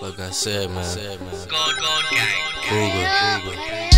Like I said, man. Kruger. Hey,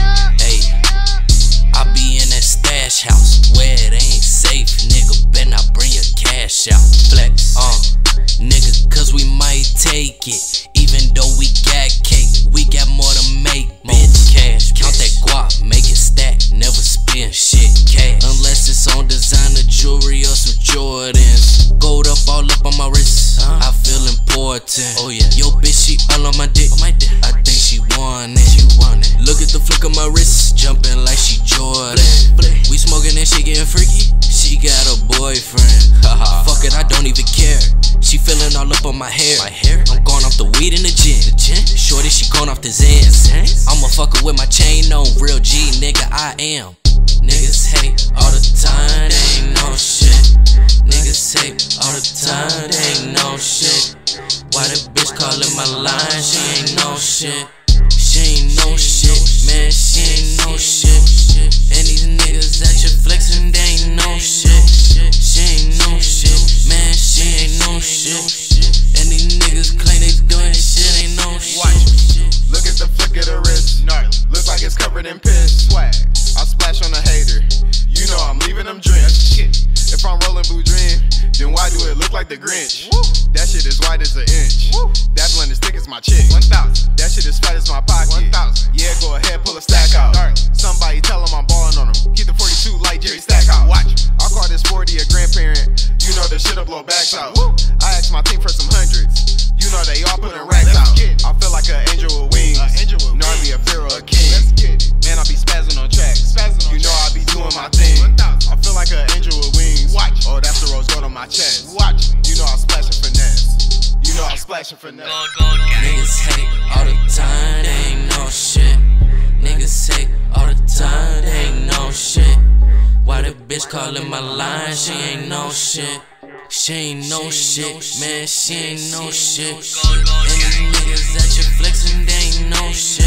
all up on my wrist, I feel important. Oh, yeah. yo bitch, she all on my dick. my dick. I think she want it. She want it. Look at the flick of my wrist, jumping like she Jordan. We smoking and she getting freaky. She got a boyfriend. Fuck it, I don't even care. She feeling all up on my hair. My hair? I'm going off the weed in the gym. The gym? Shorty, she going off the. Zans? I'ma fuck her with my chain on. Real G, nigga, I am. Niggas hate all the Why the bitch calling my line? She ain't no shit. She ain't no shit, man. She ain't no shit. And these niggas that you flexing, they ain't no shit. She ain't no shit, man. She ain't no shit. And these niggas claim they doing shit, ain't no shit. Look at the flick of the wrist. Look like it's covered in piss. Swag. I splash on a hater. You know I'm leaving them drenched. Then why do it look like the Grinch? That shit is white as an inch. That blunt is thick as my chick. That shit is fat as my pocket. Yeah, go ahead, pull a stack out. Somebody tell him I'm balling on him. Keep the 42 like Jerry Stackhouse. Watch. I'll call this 40 a grandparent. You know the shit'll blow backs out. I asked my team for some hundreds. You know they all putting racks out. I chest. Watch. You know I splash and finesse. You know I'm splashing finesse. Niggas hate all the time, they ain't no shit. Niggas hate all the time, they ain't no shit. Why the bitch calling my line? She ain't no shit. She ain't no shit, man. She ain't no shit. And these niggas that you flexing, they ain't no shit.